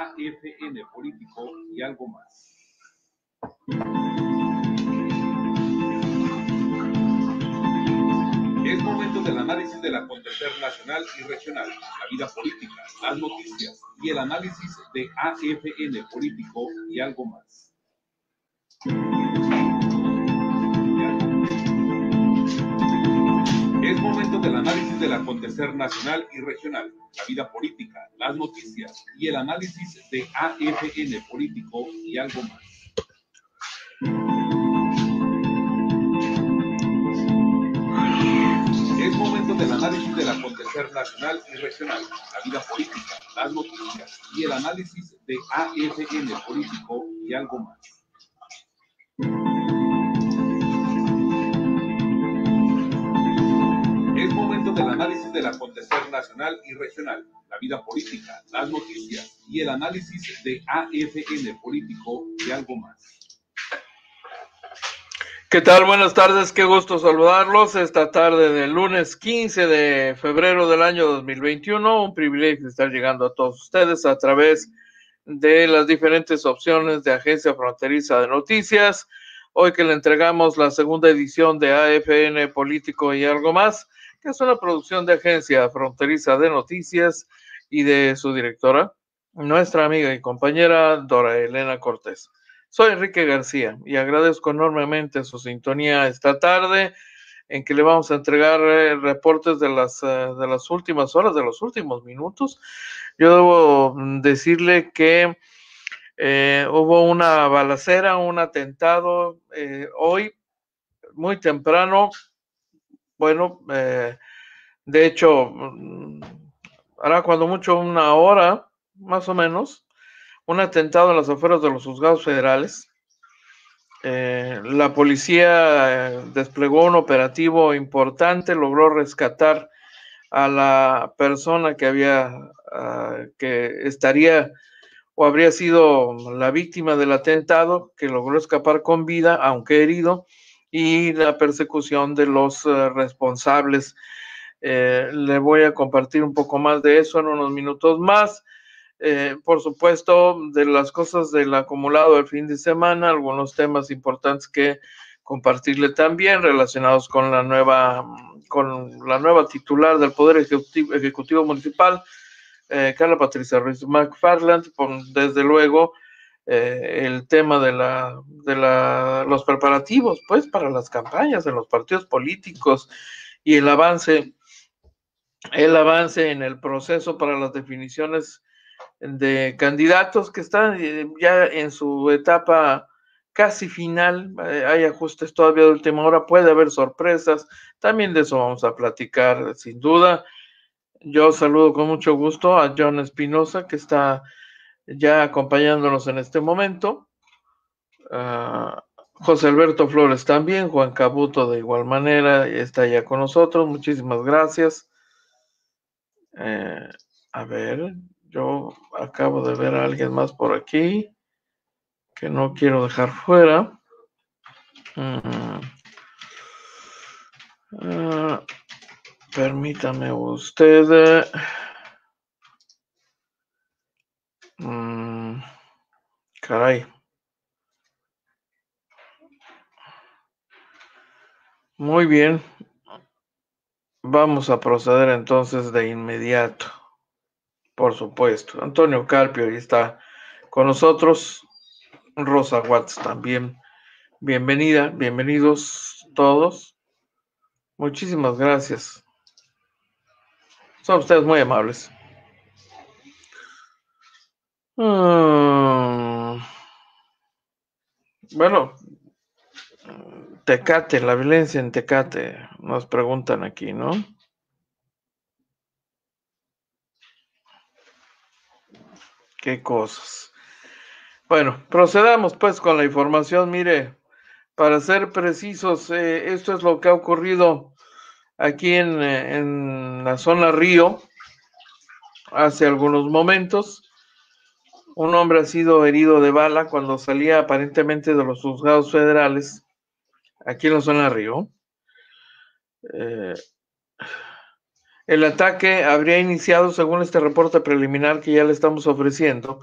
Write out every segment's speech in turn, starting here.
AFN político y algo más. Es momento del análisis del acontecer nacional y regional, la vida política, las noticias y el análisis de AFN político y algo más. Momento del análisis del acontecer nacional y regional, la vida política, las noticias y el análisis de AFN político y algo más. Es momento del análisis del acontecer nacional y regional, la vida política, las noticias y el análisis de AFN político y algo más. Del análisis del acontecer nacional y regional, la vida política, las noticias y el análisis de AFN político y algo más. ¿Qué tal? Buenas tardes, qué gusto saludarlos esta tarde del lunes 15 de febrero del año 2021. Un privilegio estar llegando a todos ustedes a través de las diferentes opciones de Agencia Fronteriza de Noticias. Hoy que le entregamos la segunda edición de AFN Político y algo más, que es una producción de Agencia Fronteriza de Noticias y de su directora, nuestra amiga y compañera Dora Elena Cortés. Soy Enrique García y agradezco enormemente su sintonía esta tarde en que le vamos a entregar eh, reportes de las, eh, de las últimas horas, de los últimos minutos. Yo debo decirle que eh, hubo una balacera, un atentado hoy, muy temprano. Bueno, eh, de hecho, mm, hará cuando mucho una hora, más o menos, un atentado en las afueras de los juzgados federales. Eh, la policía eh, desplegó un operativo importante, logró rescatar a la persona que había, uh, que estaría o habría sido la víctima del atentado, que logró escapar con vida, aunque herido, y la persecución de los uh, responsables. Eh, le voy a compartir un poco más de eso en unos minutos más. Eh, por supuesto, de las cosas del acumulado del fin de semana, algunos temas importantes que compartirle también relacionados con la nueva, con la nueva titular del Poder Ejecutivo, Ejecutivo Municipal, eh, Carla Patricia Ruiz McFarland, desde luego eh, el tema de, la, de la, los preparativos, pues, para las campañas en los partidos políticos y el avance, el avance en el proceso para las definiciones de candidatos que están eh, ya en su etapa casi final, eh, hay ajustes todavía de última hora, puede haber sorpresas, también de eso vamos a platicar sin duda. Yo saludo con mucho gusto a John Espinosa, que está ya acompañándonos en este momento. Uh, José Alberto Flores también, Juan Cabuto de igual manera, está ya con nosotros. Muchísimas gracias. Eh, a ver, yo acabo de ver a alguien más por aquí que no quiero dejar fuera. Uh, permítame usted. Caray. Muy bien. Vamos a proceder entonces de inmediato. Por supuesto. Antonio Carpio ahí está con nosotros. Rosa Watts también. Bienvenida, bienvenidos todos. Muchísimas gracias. Son ustedes muy amables. Hmm. Bueno, Tecate, la violencia en Tecate, nos preguntan aquí, ¿no? Qué cosas. Bueno, procedamos pues con la información. Mire, para ser precisos, eh, esto es lo que ha ocurrido aquí en, eh, en la zona Río hace algunos momentos. Un hombre ha sido herido de bala cuando salía aparentemente de los juzgados federales aquí en la zona Río. Eh, el ataque habría iniciado, según este reporte preliminar que ya le estamos ofreciendo,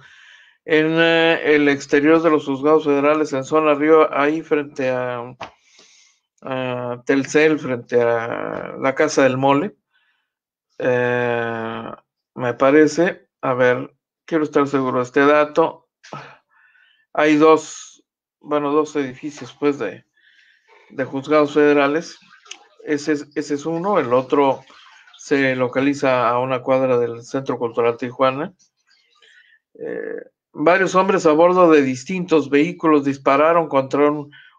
en eh, el exterior de los juzgados federales en zona Río, ahí frente a, Telcel, frente a la Casa del Mole. Eh, me parece, a ver, quiero estar seguro de este dato. Hay dos, bueno, dos edificios, pues, de, de juzgados federales. Ese es, ese es uno, el otro se localiza a una cuadra del Centro Cultural Tijuana. Eh, varios hombres a bordo de distintos vehículos dispararon contra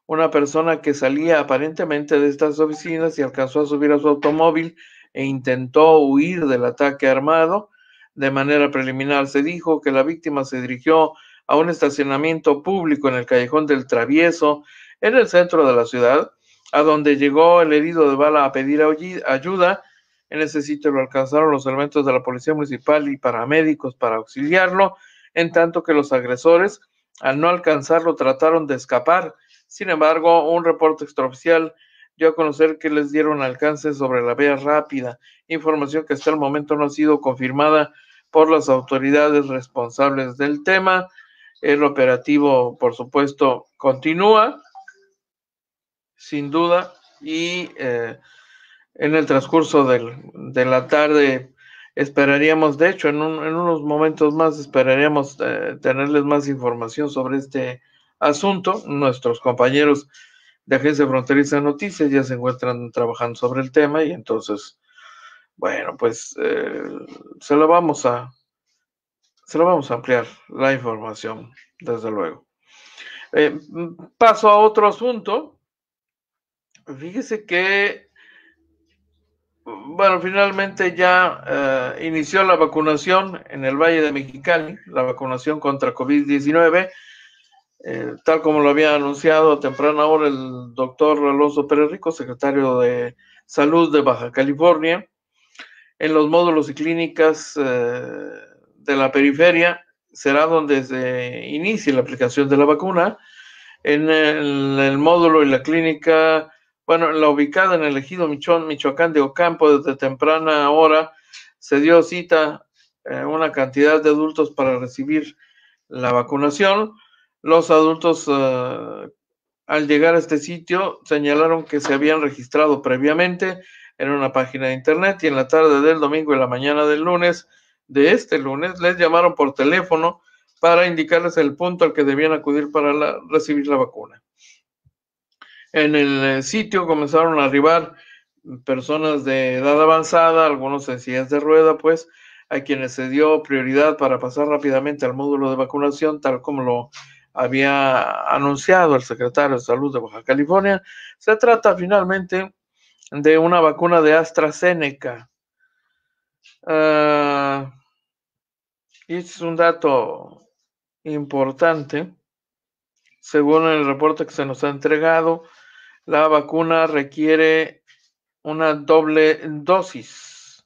una persona que salía aparentemente de estas oficinas y alcanzó a subir a su automóvil e intentó huir del ataque armado. De manera preliminar se dijo que la víctima se dirigió a un estacionamiento público en el callejón del Travieso, en el centro de la ciudad, a donde llegó el herido de bala a pedir ayuda. En ese sitio lo alcanzaron los elementos de la Policía Municipal y paramédicos para auxiliarlo en tanto que los agresores, al no alcanzarlo, trataron de escapar. Sin embargo, un reporte extraoficial dio a conocer que les dieron alcance sobre la vía rápida, información que hasta el momento no ha sido confirmada por las autoridades responsables del tema. El operativo, por supuesto, continúa, sin duda, y eh, en el transcurso de la tarde esperaríamos, de hecho, en, unos momentos más esperaríamos eh, tenerles más información sobre este asunto. Nuestros compañeros de Agencia Fronteriza Noticias ya se encuentran trabajando sobre el tema y entonces, bueno, pues eh, se lo vamos a se lo vamos a ampliar la información, desde luego. Eh, paso a otro asunto. Fíjese que bueno, finalmente ya eh, inició la vacunación en el Valle de Mexicali, la vacunación contra COVID-19, eh, tal como lo había anunciado a temprana hora el doctor Alonso Pérez Rico, secretario de Salud de Baja California, en los módulos y clínicas eh, de la periferia será donde se inicie la aplicación de la vacuna. En el módulo y la clínica bueno, la ubicada en el ejido Michón, Michoacán de Ocampo, desde temprana hora se dio cita eh, una cantidad de adultos para recibir la vacunación. Los adultos eh, al llegar a este sitio señalaron que se habían registrado previamente en una página de internet y en la tarde del domingo y la mañana del lunes, de este lunes, les llamaron por teléfono para indicarles el punto al que debían acudir para recibir la vacuna. En el eh, sitio comenzaron a arribar personas de edad avanzada, algunos en de rueda, pues, a quienes se dio prioridad para pasar rápidamente al módulo de vacunación, tal como lo había anunciado el secretario de Salud de Baja California. Se trata finalmente de una vacuna de AstraZeneca. Uh, es un dato importante. Según el reporte que se nos ha entregado, la vacuna requiere una doble dosis.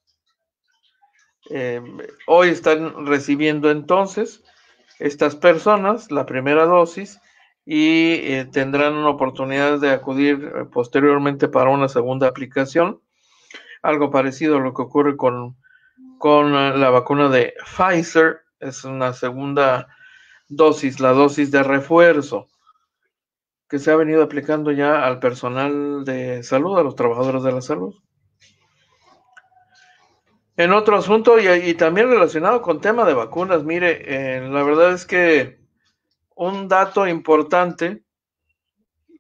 Eh, hoy están recibiendo entonces estas personas la primera dosis y eh, tendrán una oportunidad de acudir eh, posteriormente para una segunda aplicación. Algo parecido a lo que ocurre con, con la vacuna de Pfizer. Es una segunda dosis, la dosis de refuerzo que se ha venido aplicando ya al personal de salud, a los trabajadores de la salud. En otro asunto y, también relacionado con tema de vacunas, mire, eh, la verdad es que un dato importante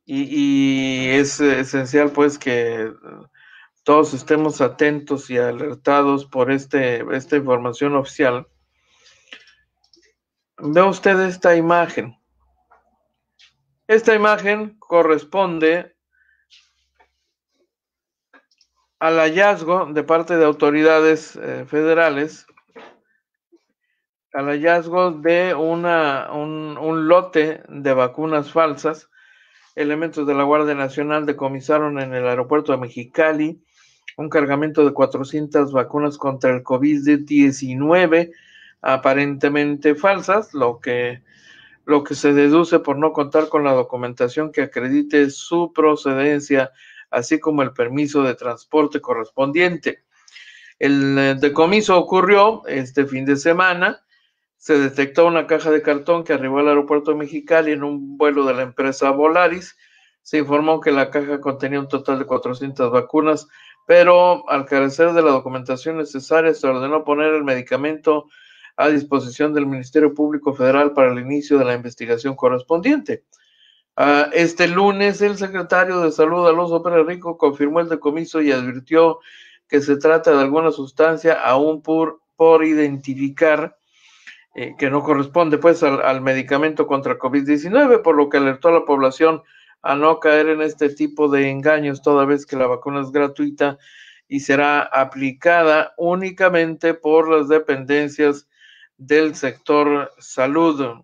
y, es esencial pues que todos estemos atentos y alertados por este, esta información oficial. Ve usted esta imagen. Esta imagen corresponde al hallazgo de parte de autoridades eh, federales, al hallazgo de una, un, un, lote de vacunas falsas. Elementos de la Guardia Nacional decomisaron en el aeropuerto de Mexicali un cargamento de 400 vacunas contra el COVID-19 aparentemente falsas, lo que lo que se deduce por no contar con la documentación que acredite su procedencia, así como el permiso de transporte correspondiente. El eh, decomiso ocurrió este fin de semana. Se detectó una caja de cartón que arribó al aeropuerto de Mexicali en un vuelo de la empresa Volaris. Se informó que la caja contenía un total de 400 vacunas, pero al carecer de la documentación necesaria se ordenó poner el medicamento a disposición del Ministerio Público Federal para el inicio de la investigación correspondiente. Ah, este lunes, el secretario de Salud, Alonso Pérez Rico, confirmó el decomiso y advirtió que se trata de alguna sustancia aún por, por identificar eh, que no corresponde pues al, al medicamento contra COVID-19, por lo que alertó a la población a no caer en este tipo de engaños toda vez que la vacuna es gratuita y será aplicada únicamente por las dependencias del sector salud.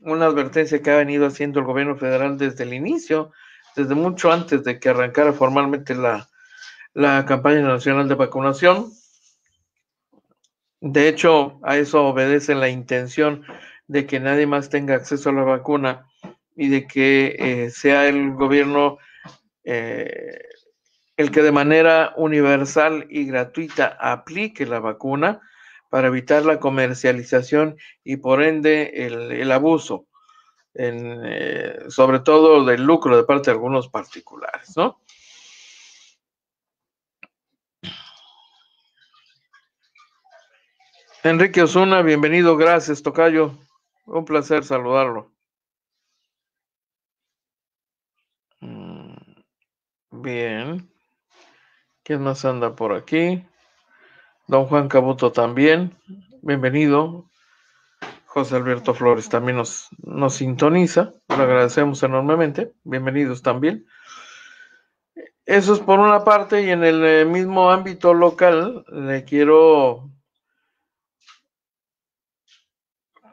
Una advertencia que ha venido haciendo el gobierno federal desde el inicio, desde mucho antes de que arrancara formalmente la, la campaña nacional de vacunación. De hecho, a eso obedece la intención de que nadie más tenga acceso a la vacuna y de que eh, sea el gobierno eh, el que de manera universal y gratuita aplique la vacuna para evitar la comercialización y por ende el, abuso, eh, sobre todo del lucro de parte de algunos particulares, ¿no? Enrique Osuna, bienvenido, gracias, Tocayo. Un placer saludarlo. Mm, bien. ¿Quién más anda por aquí? Don Juan Cabuto también, bienvenido. José Alberto Flores también nos, nos sintoniza, lo agradecemos enormemente, bienvenidos también. Eso es por una parte y en el eh, mismo ámbito local le quiero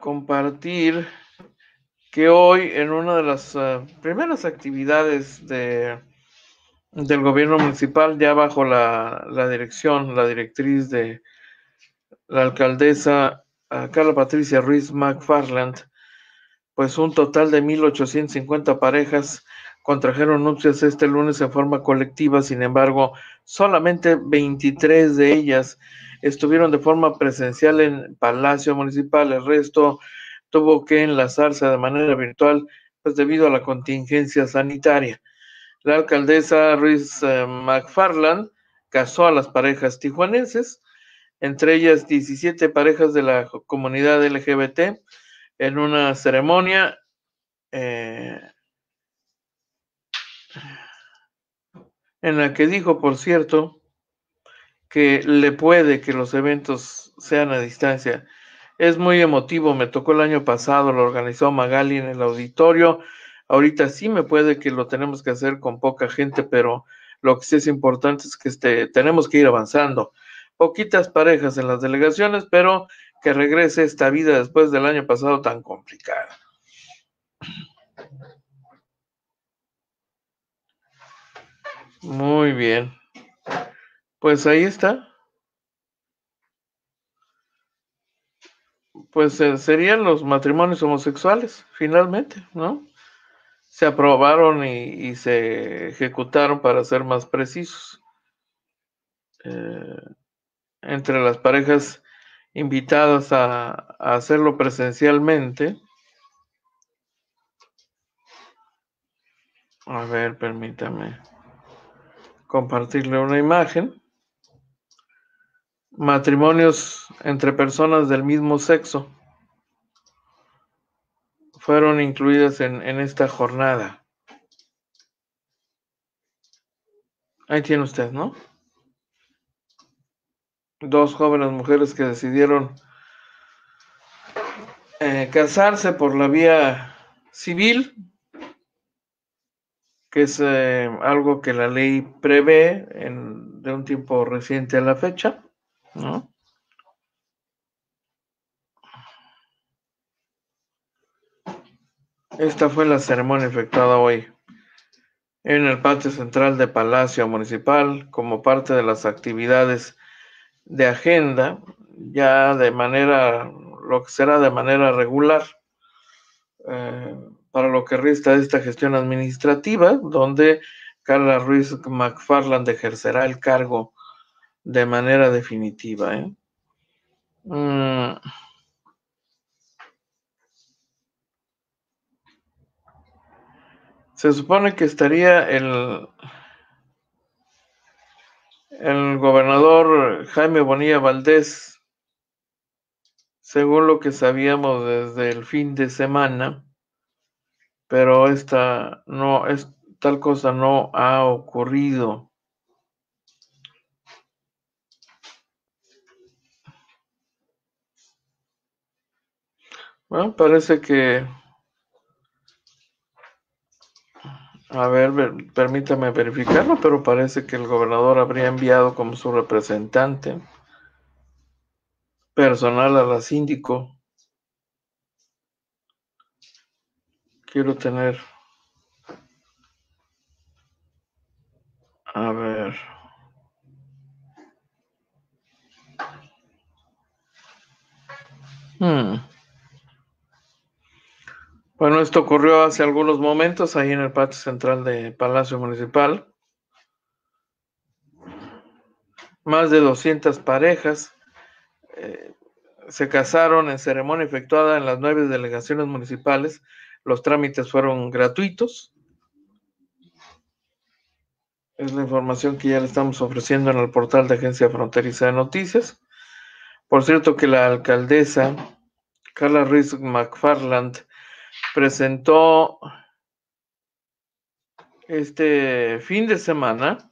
compartir que hoy en una de las uh, primeras actividades de del gobierno municipal, ya bajo la, dirección, la directriz de la alcaldesa Carla Patricia Ruiz McFarland, pues un total de 1.850 parejas contrajeron nupcias este lunes en forma colectiva, sin embargo, solamente 23 de ellas estuvieron de forma presencial en Palacio Municipal, el resto tuvo que enlazarse de manera virtual, pues debido a la contingencia sanitaria. La alcaldesa Ruiz eh, McFarland casó a las parejas tijuanenses, entre ellas 17 parejas de la comunidad LGBT, en una ceremonia eh, en la que dijo, por cierto, que le puede que los eventos sean a distancia. Es muy emotivo, me tocó el año pasado, lo organizó Magali en el auditorio, Ahorita sí me puede que lo tenemos que hacer con poca gente, pero lo que sí es importante es que este, tenemos que ir avanzando. Poquitas parejas en las delegaciones, pero que regrese esta vida después del año pasado tan complicada. Muy bien. Pues ahí está. Pues eh, serían los matrimonios homosexuales, finalmente, ¿no? se aprobaron y, se ejecutaron para ser más precisos. Eh, entre las parejas invitadas a, hacerlo presencialmente. A ver, permítame compartirle una imagen. Matrimonios entre personas del mismo sexo fueron incluidas en, esta jornada. Ahí tiene usted, ¿no? Dos jóvenes mujeres que decidieron eh, casarse por la vía civil, que es eh, algo que la ley prevé en, de un tiempo reciente a la fecha, ¿no? Esta fue la ceremonia efectuada hoy en el patio central de Palacio Municipal como parte de las actividades de agenda, ya de manera, lo que será de manera regular, eh, para lo que resta de esta gestión administrativa, donde Carla Ruiz McFarland ejercerá el cargo de manera definitiva. ¿eh? Mm. Se supone que estaría el, el gobernador Jaime Bonilla Valdés, según lo que sabíamos desde el fin de semana, pero esta no es tal cosa no ha ocurrido. Bueno, parece que A ver, permítame verificarlo, pero parece que el gobernador habría enviado como su representante personal a la síndico. Quiero tener... A ver. Hmm. Bueno, esto ocurrió hace algunos momentos ahí en el patio central de Palacio Municipal. Más de 200 parejas eh, se casaron en ceremonia efectuada en las nueve delegaciones municipales. Los trámites fueron gratuitos. Es la información que ya le estamos ofreciendo en el portal de Agencia Fronteriza de Noticias. Por cierto que la alcaldesa Carla Ruiz McFarland presentó este fin de semana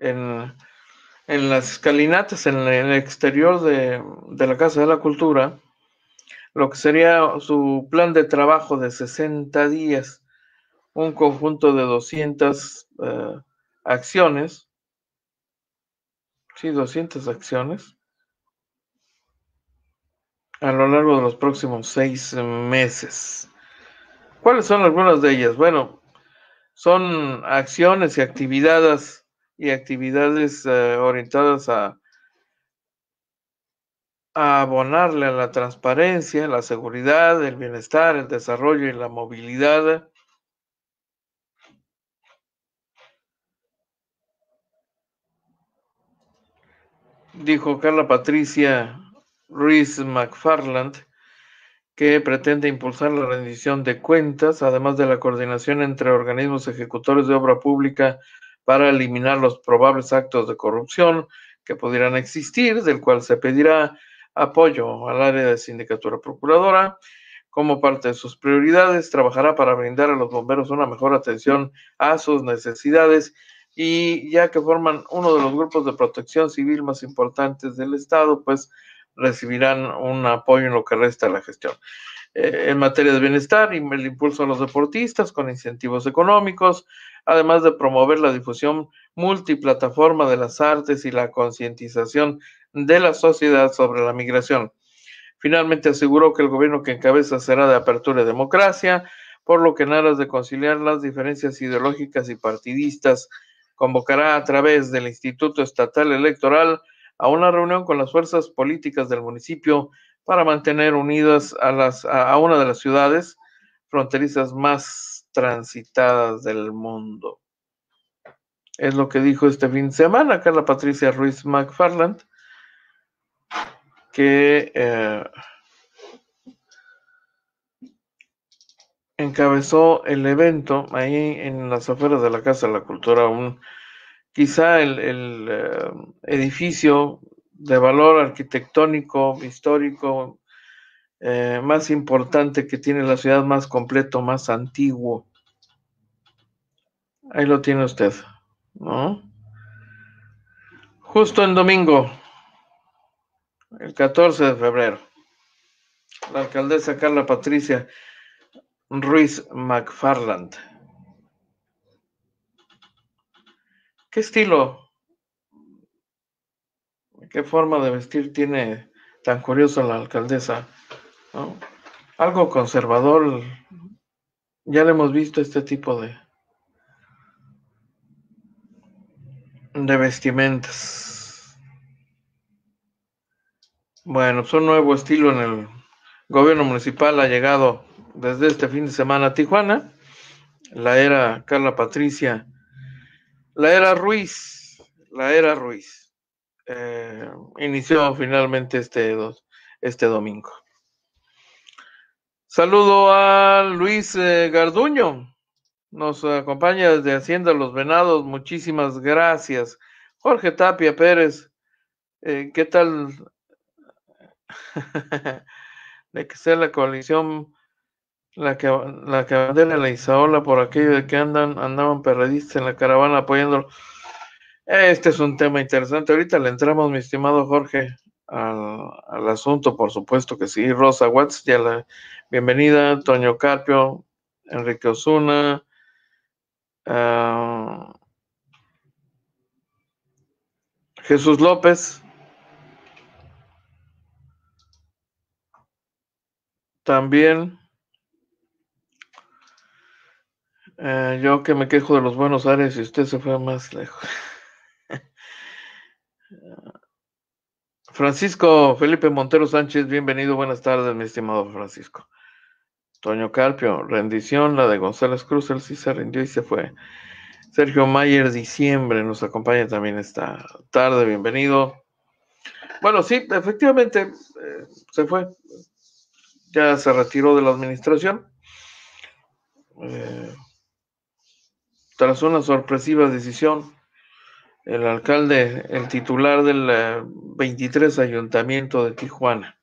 en, las escalinatas, en el exterior de, la Casa de la Cultura, lo que sería su plan de trabajo de 60 días, un conjunto de 200 eh, acciones, sí, 200 acciones, a lo largo de los próximos seis meses. ¿Cuáles son algunas de ellas? Bueno, son acciones y actividades y actividades eh, orientadas a, a abonarle a la transparencia, la seguridad, el bienestar, el desarrollo y la movilidad. Dijo Carla Patricia Ruiz McFarland, que pretende impulsar la rendición de cuentas, además de la coordinación entre organismos ejecutores de obra pública para eliminar los probables actos de corrupción que pudieran existir, del cual se pedirá apoyo al área de sindicatura procuradora. Como parte de sus prioridades, trabajará para brindar a los bomberos una mejor atención a sus necesidades y ya que forman uno de los grupos de protección civil más importantes del Estado, pues recibirán un apoyo en lo que resta de la gestión. Eh, en materia de bienestar y el impulso a los deportistas con incentivos económicos, además de promover la difusión multiplataforma de las artes y la concientización de la sociedad sobre la migración. Finalmente aseguró que el gobierno que encabeza será de apertura y democracia, por lo que en aras de conciliar las diferencias ideológicas y partidistas, convocará a través del Instituto Estatal Electoral a una reunión con las fuerzas políticas del municipio para mantener unidas a, las, a una de las ciudades fronterizas más transitadas del mundo. Es lo que dijo este fin de semana Carla Patricia Ruiz McFarland, que eh, encabezó el evento ahí en las afueras de la Casa de la Cultura, un quizá el, eh, edificio de valor arquitectónico, histórico, eh, más importante que tiene la ciudad, más completo, más antiguo. Ahí lo tiene usted, ¿no? Justo en domingo, el 14 de febrero, la alcaldesa Carla Patricia Ruiz McFarland ¿Qué estilo? ¿Qué forma de vestir tiene tan curioso la alcaldesa? Algo conservador. Ya le hemos visto este tipo de, de vestimentas. Bueno, pues un nuevo estilo en el gobierno municipal ha llegado desde este fin de semana a Tijuana. La era Carla Patricia la era Ruiz, la era Ruiz, eh, inició finalmente este, este domingo. Saludo a Luis eh, Garduño, nos acompaña desde Hacienda Los Venados, muchísimas gracias. Jorge Tapia Pérez, eh, ¿qué tal? de que sea la coalición la que la que bandera la Isaola por aquello de que andan andaban perredistas en la caravana apoyándolo. Este es un tema interesante. Ahorita le entramos, mi estimado Jorge, al, asunto, por supuesto que sí. Rosa Watts, ya la bienvenida. Antonio Carpio, Enrique Osuna. Ah, Jesús López. También. Eh, yo que me quejo de los buenos aires y usted se fue más lejos. Francisco Felipe Montero Sánchez, bienvenido, buenas tardes, mi estimado Francisco. Toño Carpio, rendición, la de González Cruz, él sí se rindió y se fue. Sergio Mayer, diciembre, nos acompaña también esta tarde, bienvenido. Bueno, sí, efectivamente, eh, se fue. Ya se retiró de la administración. Eh, tras una sorpresiva decisión el alcalde, el titular del 23 eh, Ayuntamiento de Tijuana.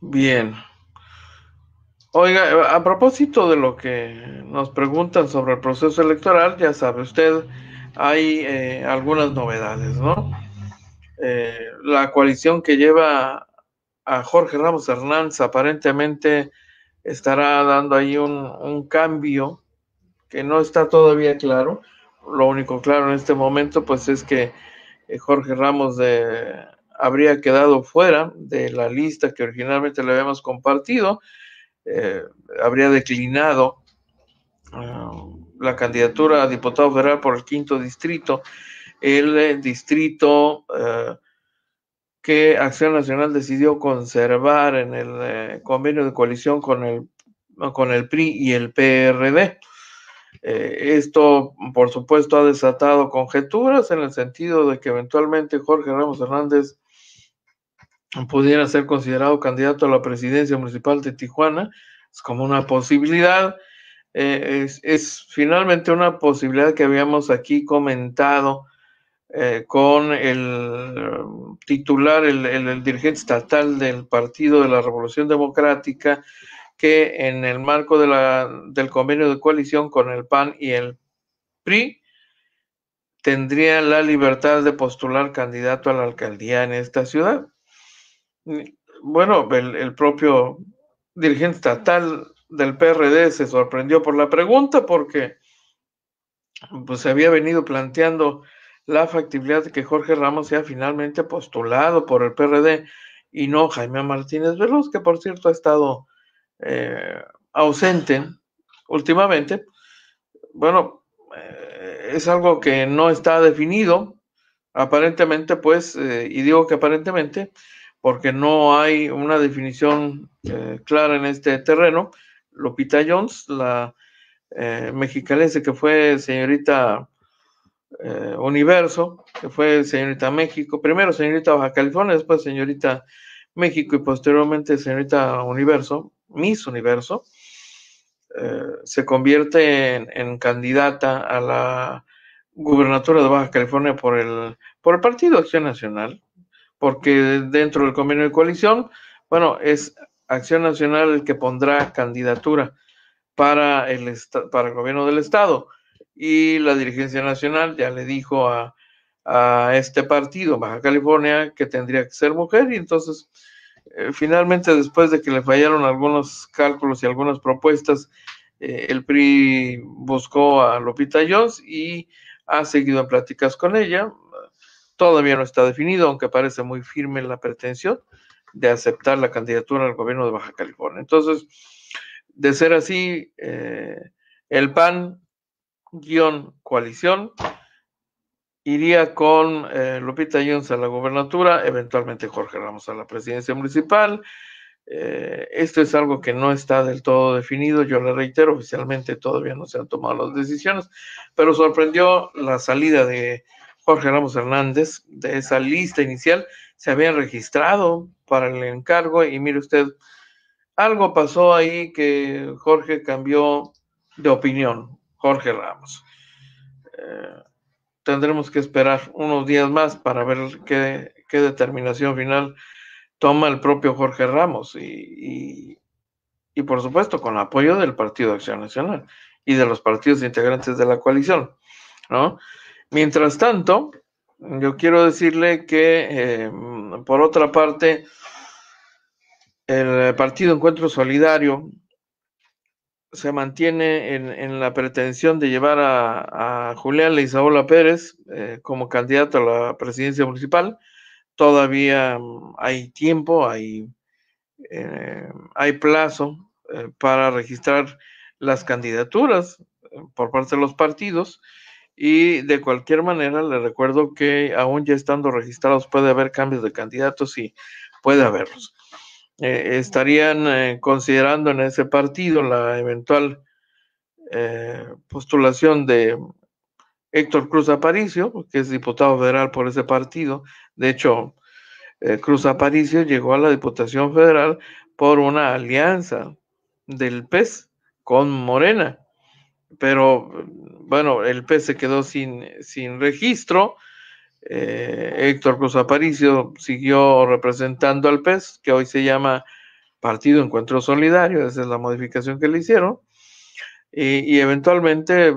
Bien. Oiga, a propósito de lo que nos preguntan sobre el proceso electoral, ya sabe usted, hay eh, algunas novedades, ¿no? Eh, la coalición que lleva a Jorge Ramos Hernández aparentemente estará dando ahí un, cambio que no está todavía claro. Lo único claro en este momento, pues es que eh, Jorge Ramos de, habría quedado fuera de la lista que originalmente le habíamos compartido, eh, habría declinado ah, la candidatura a diputado federal por el quinto distrito, el eh, distrito que Acción Nacional decidió conservar en el eh, convenio de coalición con el, con el PRI y el PRD. Eh, esto, por supuesto, ha desatado conjeturas en el sentido de que eventualmente Jorge Ramos Hernández pudiera ser considerado candidato a la presidencia municipal de Tijuana. Es como una posibilidad. Eh, es, es, finalmente una posibilidad que habíamos aquí comentado eh, con el titular, el, dirigente estatal del Partido de la Revolución Democrática, que en el marco del convenio de coalición con el PAN y el PRI, tendría la libertad de postular candidato a la alcaldía en esta ciudad. Bueno, el, el propio dirigente estatal del PRD se sorprendió por la pregunta porque pues se había venido planteando la factibilidad de que Jorge Ramos sea finalmente postulado por el PRD y no Jaime Martínez Veloz, que por cierto ha estado eh, ausente últimamente. Bueno, eh, es algo que no está definido, aparentemente, pues, eh, y digo que aparentemente, porque no hay una definición clara en este terreno. Lupita Jones, la mexicalense que fue señorita eh, Universo, que fue señorita México, primero señorita Baja California, después señorita México y posteriormente señorita Universo, Miss Universo, eh, se convierte en, candidata a la gubernatura de Baja California por el, por el Partido Acción Nacional, porque dentro del convenio de coalición, bueno, es Acción Nacional el que pondrá candidatura para el, para el gobierno del Estado y la dirigencia nacional ya le dijo a, este partido, Baja California, que tendría que ser mujer y entonces eh, finalmente después de que le fallaron algunos cálculos y algunas propuestas, eh, el PRI buscó a Lupita Jones y ha seguido en pláticas con ella. Todavía no está definido, aunque parece muy firme la pretensión de aceptar la candidatura al gobierno de Baja California. Entonces, de ser así, eh, el PAN coalición, iría con eh, Lupita Jones a la gobernatura, eventualmente Jorge Ramos a la presidencia municipal. Eh, esto es algo que no está del todo definido, yo le reitero, oficialmente todavía no se han tomado las decisiones, pero sorprendió la salida de Jorge Ramos Hernández, de esa lista inicial, se habían registrado para el encargo y mire usted, algo pasó ahí que Jorge cambió de opinión, Jorge Ramos. Eh, tendremos que esperar unos días más para ver qué, determinación final toma el propio Jorge Ramos y, y, por supuesto con el apoyo del Partido Acción Nacional y de los partidos integrantes de la coalición, ¿no? Mientras tanto, yo quiero decirle que, eh, por otra parte, el Partido Encuentro Solidario se mantiene en, la pretensión de llevar a, Julián Leizaola Pérez eh, como candidato a la presidencia municipal. Todavía mm, hay tiempo, hay, eh, hay plazo para registrar las candidaturas por parte de los partidos y de cualquier manera, le recuerdo que aún ya estando registrados puede haber cambios de candidatos y puede haberlos. Eh, estarían eh, considerando en ese partido la eventual eh, postulación de Héctor Cruz Aparicio, que es diputado federal por ese partido. De hecho, Cruz Aparicio llegó a la Diputación Federal por una alianza del PES con Morena pero bueno, el PES se quedó sin, sin registro. Eh, Héctor Cruz Aparicio siguió representando al PES, que hoy se llama Partido Encuentro Solidario, esa es la modificación que le hicieron. Y, eventualmente eh,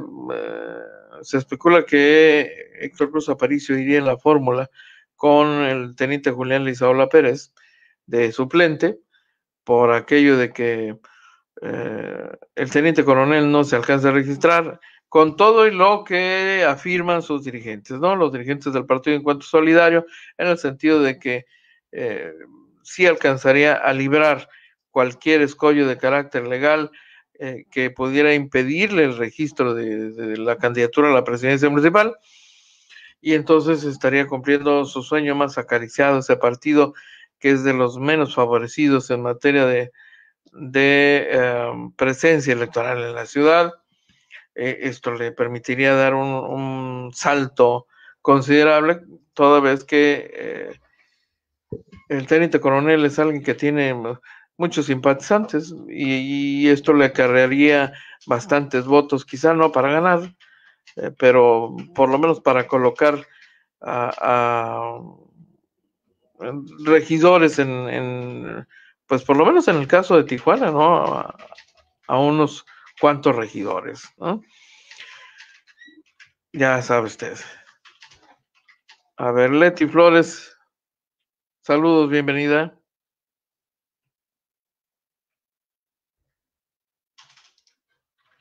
se especula que Héctor Cruz Aparicio iría en la fórmula con el teniente Julián Lizaola Pérez de suplente, por aquello de que eh, el teniente coronel no se alcanza a registrar con todo y lo que afirman sus dirigentes, ¿no? Los dirigentes del Partido Encuentro Solidario, en el sentido de que eh, sí alcanzaría a librar cualquier escollo de carácter legal eh, que pudiera impedirle el registro de, la candidatura a la presidencia municipal, y entonces estaría cumpliendo su sueño más acariciado, ese partido que es de los menos favorecidos en materia de, em, presencia electoral en la ciudad. Eh, esto le permitiría dar un, salto considerable, toda vez que eh, el teniente coronel es alguien que tiene muchos simpatizantes y, esto le acarrearía bastantes votos, quizá no para ganar, eh, pero por lo menos para colocar a, regidores en pues por lo menos en el caso de Tijuana, ¿no? A, unos cuantos regidores, ¿no? Ya sabe usted. A ver, Leti Flores, saludos, bienvenida.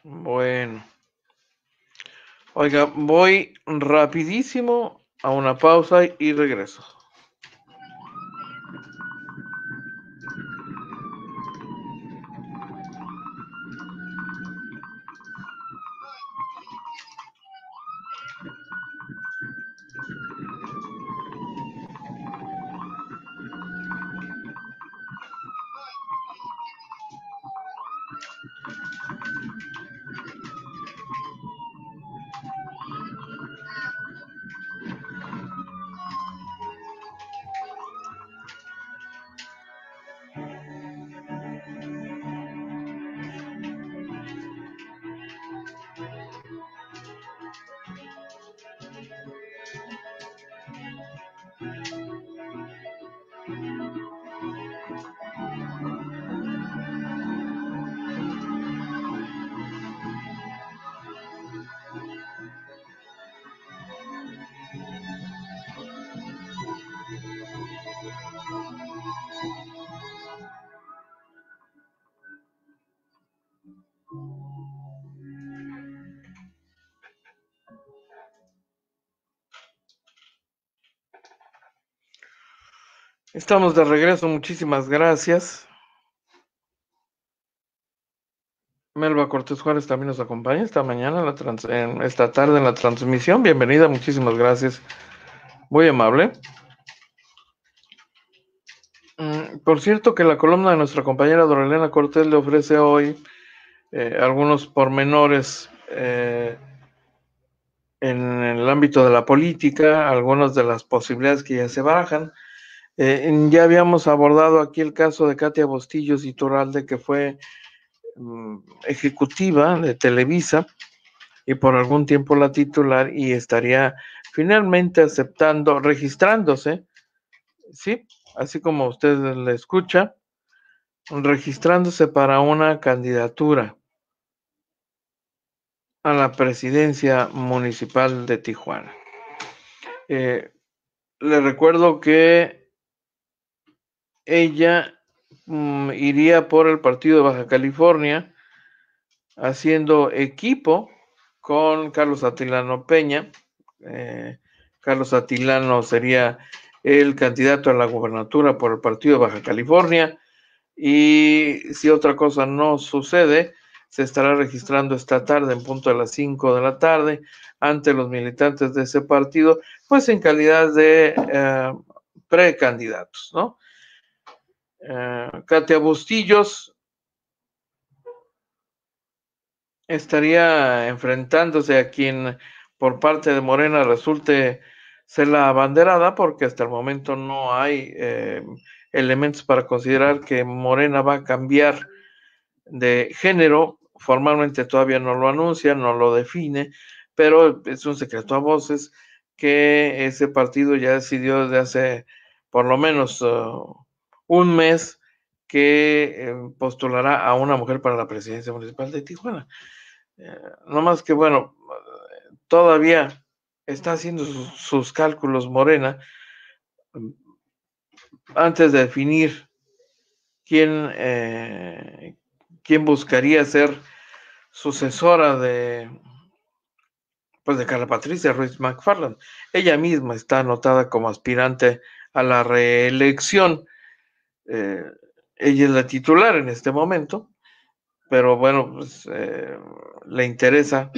Bueno. Oiga, voy rapidísimo a una pausa y regreso. Estamos de regreso, muchísimas gracias. Melba Cortés Juárez también nos acompaña esta mañana, en esta tarde en la transmisión. Bienvenida, muchísimas gracias. Muy amable. Mm, por cierto que la columna de nuestra compañera Dorelena Cortés le ofrece hoy eh, algunos pormenores eh, en el ámbito de la política, algunas de las posibilidades que ya se barajan. Eh, ya habíamos abordado aquí el caso de Katia Bostillos y Turralde, que fue mm, ejecutiva de Televisa y por algún tiempo la titular y estaría finalmente aceptando, registrándose, ¿sí? Así como usted le escucha, registrándose para una candidatura a la presidencia municipal de Tijuana. Eh, le recuerdo que ella mm, iría por el partido de Baja California haciendo equipo con Carlos Atilano Peña. Eh, Carlos Atilano sería el candidato a la gubernatura por el partido de Baja California. Y si otra cosa no sucede, se estará registrando esta tarde en punto de las 5 de la tarde ante los militantes de ese partido, pues en calidad de eh, precandidatos, ¿no? Eh, Katia Bustillos estaría enfrentándose a quien por parte de Morena resulte ser la abanderada, porque hasta el momento no hay eh, elementos para considerar que Morena va a cambiar de género. Formalmente todavía no lo anuncia, no lo define, pero es un secreto a voces que ese partido ya decidió desde hace por lo menos uh, un mes que eh, postulará a una mujer para la presidencia municipal de Tijuana. Eh, no más que, bueno, todavía está haciendo sus, cálculos Morena antes de definir quién, eh, quién buscaría ser sucesora de, pues de Carla Patricia Ruiz McFarland. Ella misma está anotada como aspirante a la reelección. Eh, ella es la titular en este momento, pero bueno, pues, eh, le interesa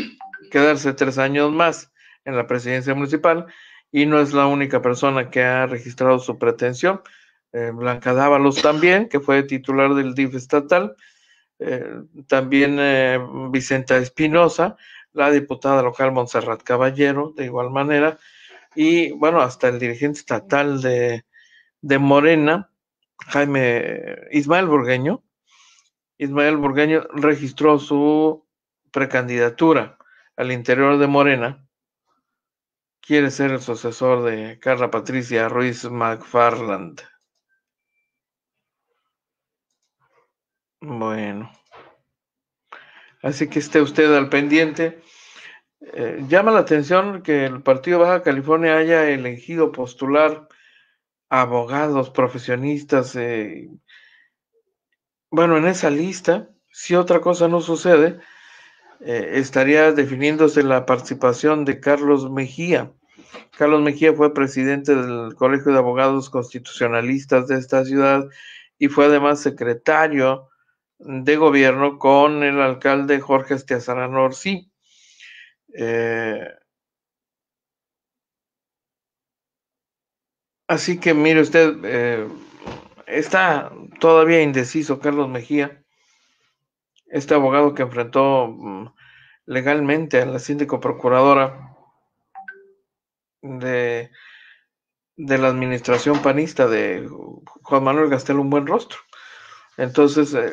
quedarse tres años más en la presidencia municipal y no es la única persona que ha registrado su pretensión. Eh, Blanca Dávalos también, que fue titular del DIF estatal, también Vicenta Espinosa, la diputada local Montserrat Caballero, de igual manera, y bueno, hasta el dirigente estatal de, de Morena, Jaime Ismael Burgueño. Ismael Burgueño registró su precandidatura al interior de Morena. Quiere ser el sucesor de Carla Patricia Ruiz McFarland. Bueno. Así que esté usted al pendiente. Eh, llama la atención que el Partido Baja California haya elegido postular abogados, profesionistas. Eh, bueno, en esa lista, si otra cosa no sucede, eh, estaría definiéndose la participación de Carlos Mejía. Carlos Mejía fue presidente del Colegio de Abogados Constitucionalistas de esta ciudad y fue además secretario de gobierno con el alcalde Jorge Estiazarán Orsi. Eh, así que mire usted, eh, está todavía indeciso Carlos Mejía, este abogado que enfrentó mm, legalmente a la síndico procuradora de, de la administración panista de Juan Manuel Gastel Un Buen Rostro. Entonces, eh,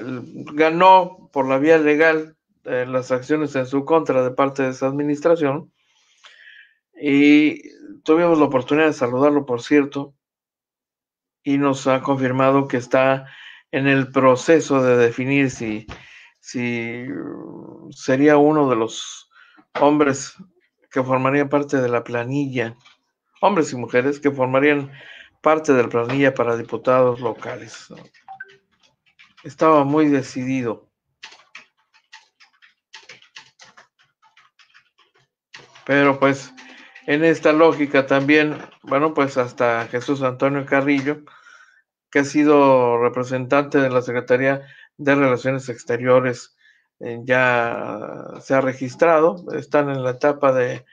ganó por la vía legal eh, las acciones en su contra de parte de esa administración. Y tuvimos la oportunidad de saludarlo, por cierto, y nos ha confirmado que está en el proceso de definir si, si sería uno de los hombres que formarían parte de la planilla, hombres y mujeres que formarían parte de la planilla para diputados locales estaba muy decidido. Pero pues en esta lógica también, bueno, pues hasta Jesús Antonio Carrillo, que ha sido representante de la Secretaría de Relaciones Exteriores, eh, ya se ha registrado, están en la etapa de,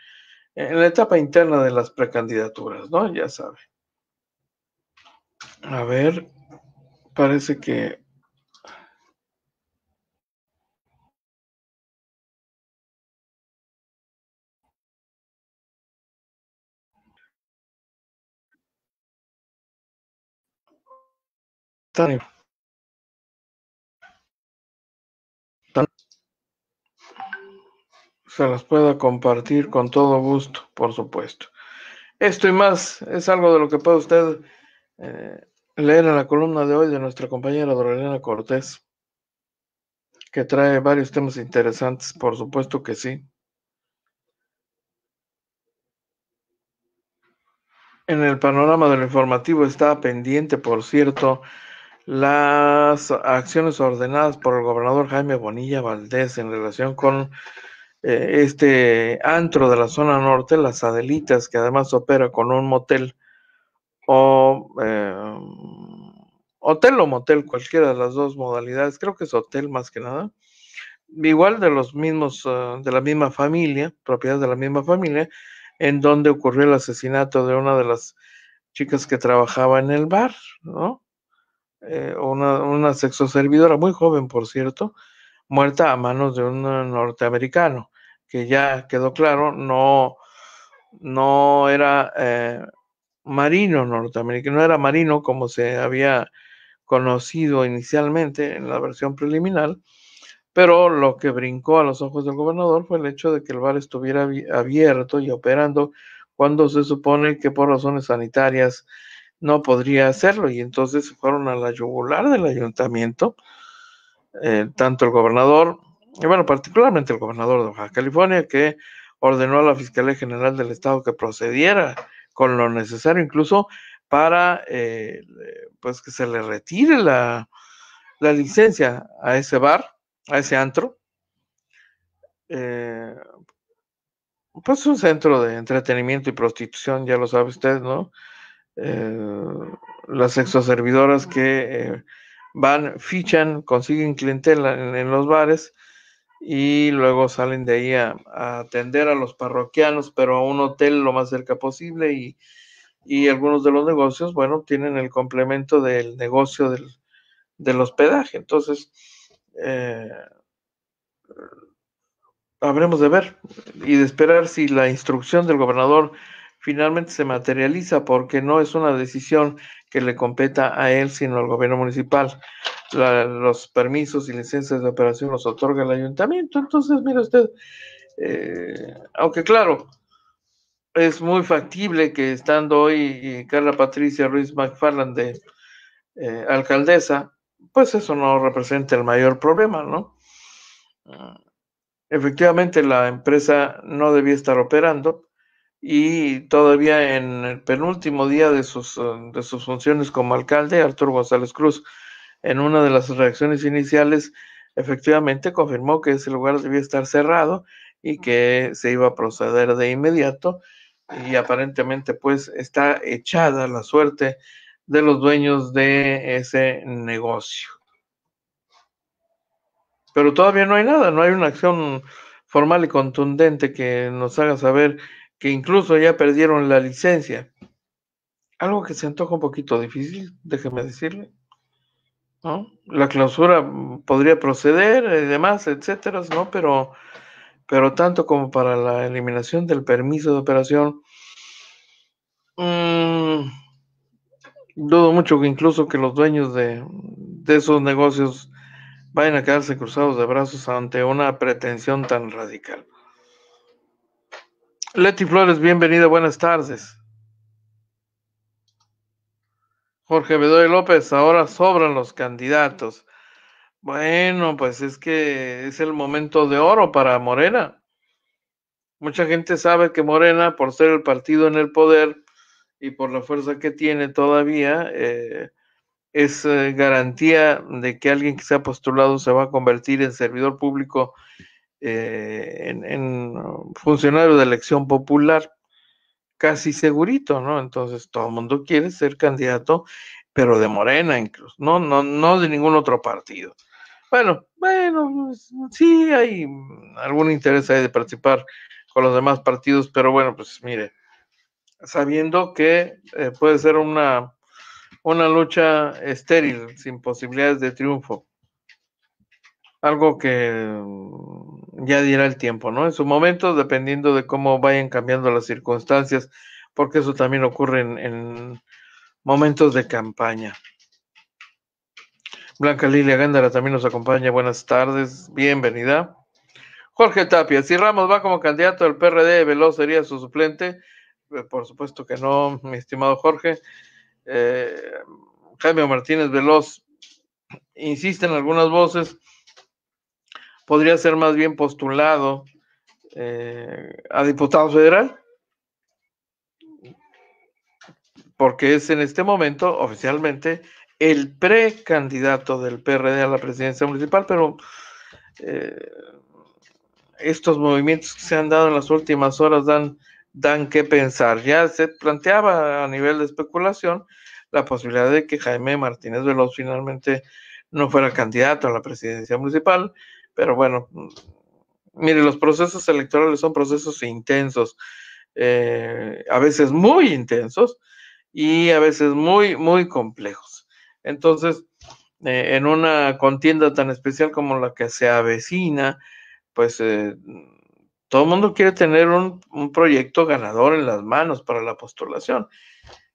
en la etapa interna de las precandidaturas, ¿no? Ya sabe. A ver, parece que se las pueda compartir con todo gusto, por supuesto. Esto y más es algo de lo que puede usted eh, leer en la columna de hoy de nuestra compañera Dorelena Cortés, que trae varios temas interesantes, por supuesto que sí. En el panorama del informativo está pendiente, por cierto, las acciones ordenadas por el gobernador Jaime Bonilla Valdés en relación con eh, este antro de la zona norte, las Adelitas, que además opera con un motel o eh, hotel o motel, cualquiera de las dos modalidades, creo que es hotel más que nada, igual de los mismos, eh, de la misma familia, propiedad de la misma familia, en donde ocurrió el asesinato de una de las chicas que trabajaba en el bar, ¿no? Una, una sexoservidora muy joven, por cierto, muerta a manos de un norteamericano que ya quedó claro, no, no era eh, marino norteamericano, no era marino como se había conocido inicialmente en la versión preliminar, pero lo que brincó a los ojos del gobernador fue el hecho de que el bar estuviera abierto y operando cuando se supone que por razones sanitarias no podría hacerlo y entonces fueron a la yugular del ayuntamiento, eh, tanto el gobernador y bueno, particularmente el gobernador de Baja California, que ordenó a la Fiscalía General del Estado que procediera con lo necesario, incluso para eh, pues que se le retire la, licencia a ese bar, a ese antro. Eh, pues un centro de entretenimiento y prostitución, ya lo sabe usted, ¿no? Eh, las exoservidoras que van, fichan, consiguen clientela en los bares y luego salen de ahí a, atender a los parroquianos, pero a un hotel lo más cerca posible y, algunos de los negocios, bueno, tienen el complemento del negocio del, hospedaje. Entonces, eh, habremos de ver y de esperar si la instrucción del gobernador finalmente se materializa, porque no es una decisión que le competa a él, sino al gobierno municipal los permisos y licencias de operación los otorga el ayuntamiento. Entonces, mire usted, eh, aunque claro, es muy factible que estando hoy Carla Patricia Ruiz McFarland de eh, alcaldesa, pues eso no representa el mayor problema, ¿no? Efectivamente, la empresa no debía estar operando y todavía en el penúltimo día de sus, de sus funciones como alcalde, Arturo González Cruz en una de las reacciones iniciales, efectivamente confirmó que ese lugar debía estar cerrado y que se iba a proceder de inmediato y aparentemente pues está echada la suerte de los dueños de ese negocio. Pero todavía no hay nada, no hay una acción formal y contundente que nos haga saber que incluso ya perdieron la licencia. Algo que se antoja un poquito difícil, déjeme decirle. La clausura podría proceder y demás, etcétera, ¿no? Pero, pero tanto como para la eliminación del permiso de operación, mm, dudo mucho que incluso que los dueños de esos negocios vayan a quedarse cruzados de brazos ante una pretensión tan radical. Leti Flores, bienvenida, buenas tardes. Jorge Bedoy López, ahora sobran los candidatos. Bueno, pues es que es el momento de oro para Morena. Mucha gente sabe que Morena, por ser el partido en el poder y por la fuerza que tiene todavía, eh, es eh, garantía de que alguien que se ha postulado se va a convertir en servidor público, eh, en funcionario de elección popular casi segurito, ¿no? Entonces todo el mundo quiere ser candidato, pero de Morena incluso, no, no, no de ningún otro partido. Bueno, bueno, pues, sí hay algún interés ahí de participar con los demás partidos, pero bueno, pues mire, sabiendo que eh, puede ser una, una lucha estéril, sin posibilidades de triunfo. Algo que ya dirá el tiempo, ¿no? En su momento, dependiendo de cómo vayan cambiando las circunstancias, porque eso también ocurre en, momentos de campaña. Blanca Lilia Gándara también nos acompaña. Buenas tardes, bienvenida. Jorge Tapia, si Ramos va como candidato del PRD, Veloz sería su suplente. Eh, por supuesto que no, mi estimado Jorge. Eh, Jaime Martínez Veloz insiste en algunas voces, podría ser más bien postulado eh, a diputado federal, porque es en este momento oficialmente el precandidato del PRD a la presidencia municipal, pero eh, estos movimientos que se han dado en las últimas horas dan, dan que pensar. Ya se planteaba a nivel de especulación la posibilidad de que Jaime Martínez Veloz finalmente no fuera candidato a la presidencia municipal, pero bueno, mire, los procesos electorales son procesos intensos, eh, a veces muy intensos y a veces muy, muy complejos. Entonces, eh, en una contienda tan especial como la que se avecina, pues eh, todo el mundo quiere tener un, un, proyecto ganador en las manos para la postulación.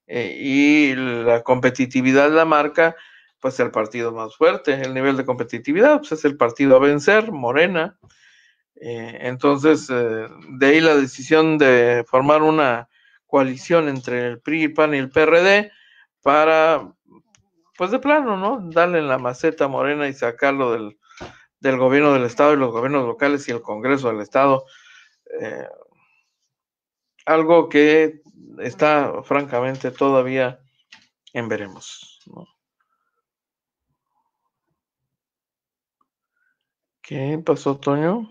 y la competitividad la marca pues el partido más fuerte, el nivel de competitividad, pues es el partido a vencer, Morena. Eh, entonces, eh, de ahí la decisión de formar una coalición entre el PRI, el PAN y el PRD para, pues de plano, ¿no? Darle la maceta a Morena y sacarlo del, del gobierno del Estado y los gobiernos locales y el Congreso del Estado. Eh, algo que está francamente todavía en veremos. ¿no? ¿Qué pasó, Toño?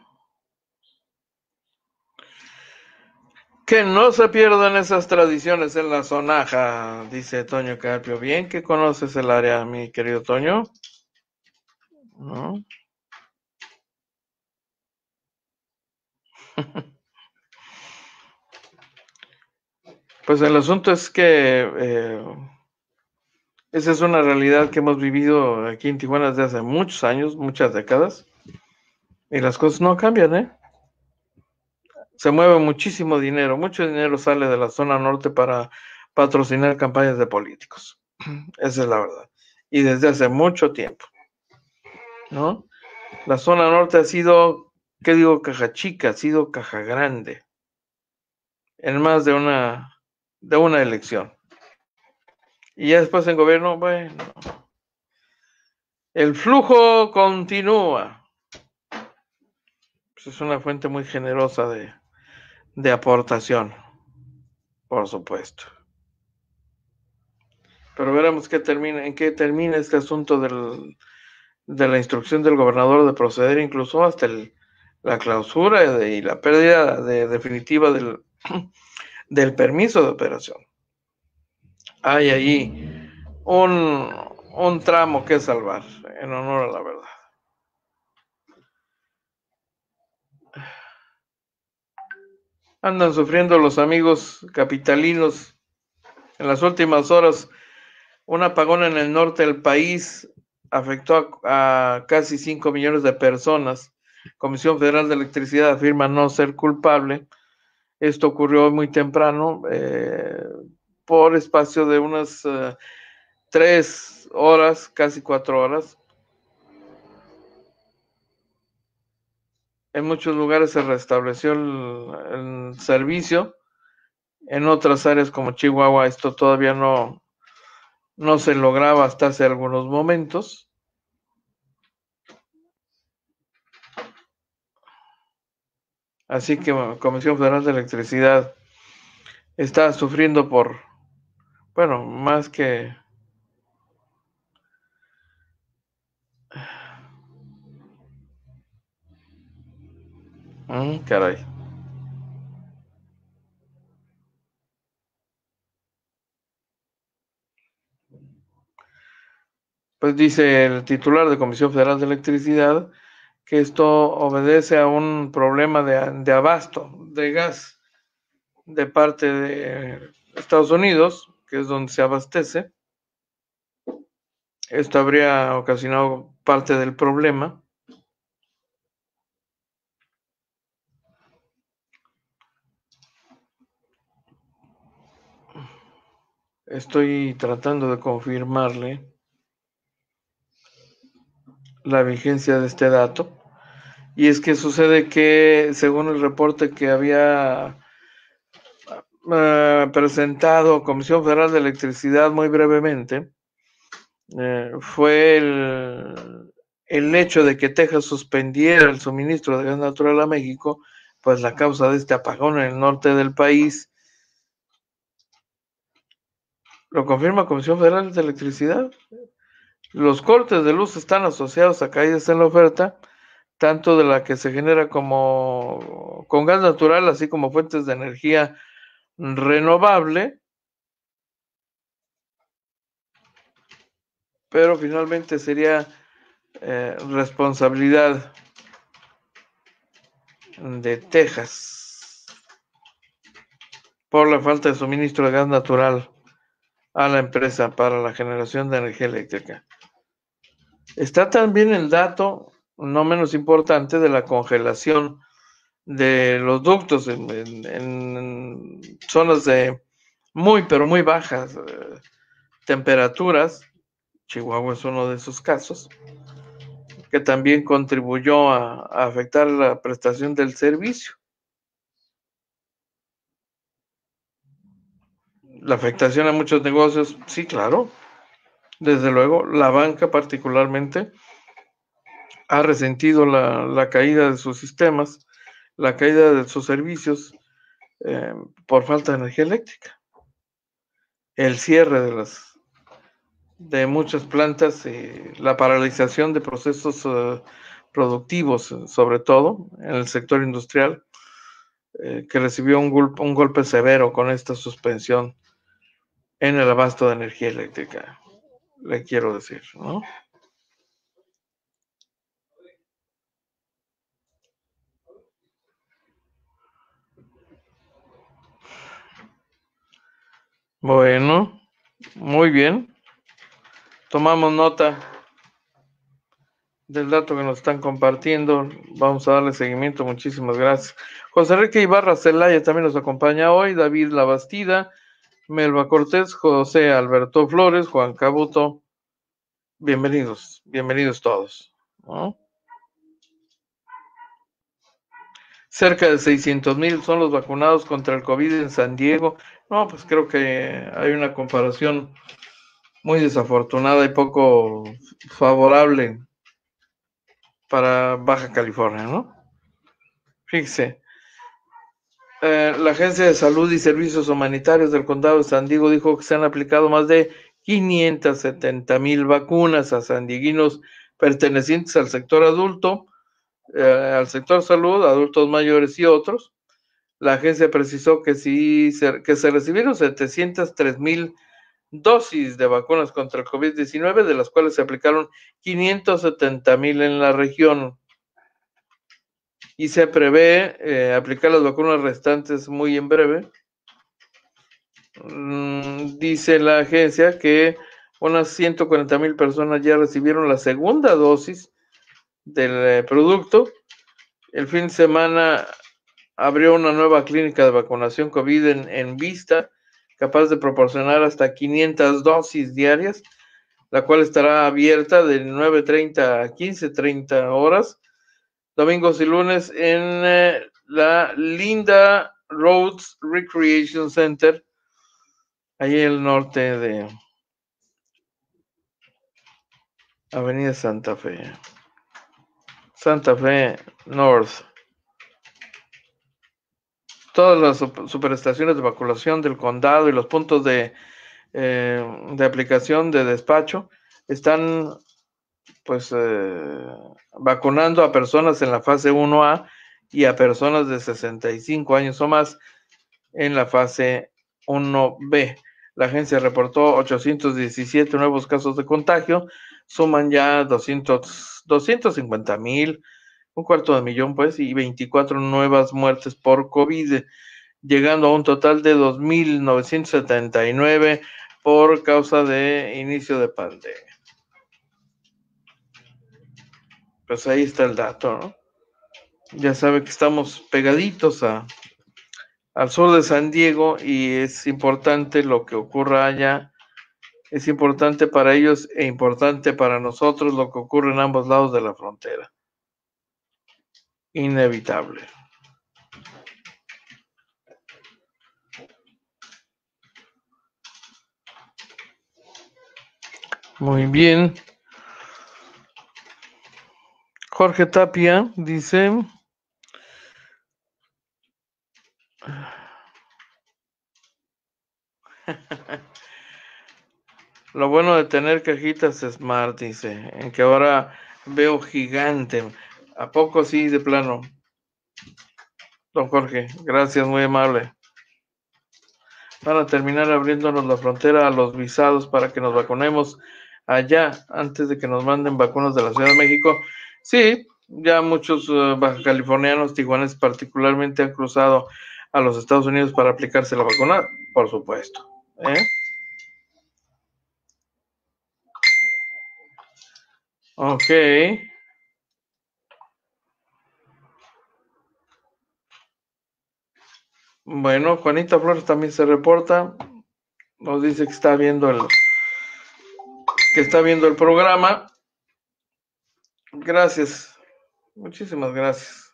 Que no se pierdan esas tradiciones en la zonaja, dice Toño Carpio. Bien que conoces el área, mi querido Toño. ¿No? Pues el asunto es que eh, esa es una realidad que hemos vivido aquí en Tijuana desde hace muchos años, muchas décadas. Y las cosas no cambian, ¿eh? Se mueve muchísimo dinero, mucho dinero sale de la zona norte para patrocinar campañas de políticos. Esa es la verdad. Y desde hace mucho tiempo, ¿no? La zona norte ha sido, ¿qué digo? Caja chica, ha sido caja grande. En más de una, de una elección. Y ya después en gobierno, bueno. El flujo continúa es una fuente muy generosa de, de aportación, por supuesto. Pero veremos qué termina, en qué termina este asunto del, de la instrucción del gobernador de proceder incluso hasta el, la clausura y la pérdida de, definitiva del, del permiso de operación. Hay ahí un, un tramo que salvar, en honor a la verdad. Andan sufriendo los amigos capitalinos en las últimas horas. Un apagón en el norte del país afectó a, casi 5 millones de personas. Comisión Federal de Electricidad afirma no ser culpable. Esto ocurrió muy temprano, eh, por espacio de unas uh, tres horas, casi cuatro horas. En muchos lugares se restableció el, servicio. En otras áreas como Chihuahua esto todavía no, no se lograba hasta hace algunos momentos. Así que bueno, Comisión Federal de Electricidad está sufriendo por, bueno, más que Caray. Pues dice el titular de Comisión Federal de Electricidad que esto obedece a un problema de, de abasto de gas de parte de Estados Unidos, que es donde se abastece. Esto habría ocasionado parte del problema. Estoy tratando de confirmarle. la vigencia de este dato. Y es que sucede que, según el reporte que había uh, presentado Comisión Federal de Electricidad muy brevemente, eh, fue el, el, hecho de que Texas suspendiera el suministro de gas natural a México, pues la causa de este apagón en el norte del país. Lo confirma Comisión Federal de Electricidad. Los cortes de luz están asociados a caídas en la oferta, tanto de la que se genera como con gas natural, así como fuentes de energía renovable, pero finalmente sería eh, responsabilidad de Texas por la falta de suministro de gas natural a la empresa para la generación de energía eléctrica. Está también el dato, no menos importante, de la congelación de los ductos en, zonas de muy, pero muy bajas eh, temperaturas Chihuahua es uno de esos casos, que también contribuyó a, a afectar la prestación del servicio. La afectación a muchos negocios, sí, claro. Desde luego, la banca particularmente ha resentido la, caída de sus sistemas, la caída de sus servicios eh, por falta de energía eléctrica. El cierre de las de muchas plantas y la paralización de procesos uh, productivos, sobre todo en el sector industrial, eh, que recibió un, golpe severo con esta suspensión en el abasto de energía eléctrica, le quiero decir, ¿no? Bueno, muy bien. Tomamos nota del dato que nos están compartiendo. Vamos a darle seguimiento. Muchísimas gracias. José Enrique Ibarra Celaya también nos acompaña hoy. David Labastida, Melba Cortés, José Alberto Flores, Juan Cabuto. Bienvenidos, bienvenidos todos. Cerca de 600 mil son los vacunados contra el COVID en San Diego. No, pues creo que hay una comparación muy desafortunada y poco favorable para Baja California, ¿no? Fíjese, eh, la Agencia de Salud y Servicios Humanitarios del Condado de San Diego dijo que se han aplicado más de 570 mil vacunas a sandieguinos pertenecientes al sector adulto, eh, al sector salud, adultos mayores y otros. La agencia precisó que sí que se recibieron 703 mil dosis de vacunas contra el COVID-19, de las cuales se aplicaron 570 mil en la región. Y se prevé eh, aplicar las vacunas restantes muy en breve. Mm, dice la agencia que unas 140 mil personas ya recibieron la segunda dosis del eh, producto. El fin de semana abrió una nueva clínica de vacunación COVID en, en Vista capaz de proporcionar hasta 500 dosis diarias, la cual estará abierta de 9.30 a 15.30 horas, domingos y lunes en eh, la Linda Roads Recreation Center, ahí en el norte de Avenida Santa Fe. Santa Fe North todas las superestaciones de vacunación del condado y los puntos de, eh, de aplicación de despacho están pues eh, vacunando a personas en la fase 1A y a personas de 65 años o más en la fase 1B. La agencia reportó 817 nuevos casos de contagio, suman ya 200, 250 mil un cuarto de millón, pues, y 24 nuevas muertes por COVID, llegando a un total de 2.979 por causa de inicio de pandemia. Pues ahí está el dato, ¿no? Ya sabe que estamos pegaditos a, al sur de San Diego y es importante lo que ocurra allá Es importante para ellos e importante para nosotros lo que ocurre en ambos lados de la frontera. Inevitable. Muy bien. Jorge Tapia dice, Lo bueno de tener cajitas Smart, dice, en que ahora veo gigante. ¿A poco sí, de plano? Don Jorge, gracias, muy amable. Van a terminar abriéndonos la frontera a los visados para que nos vacunemos allá antes de que nos manden vacunas de la Ciudad de México. Sí, ya muchos uh, baja californianos, tijuanes particularmente, han cruzado a los Estados Unidos para aplicarse la vacuna, por supuesto. ¿eh? Ok. Bueno, Juanita Flores también se reporta. Nos dice que está viendo el que está viendo el programa. Gracias. Muchísimas gracias.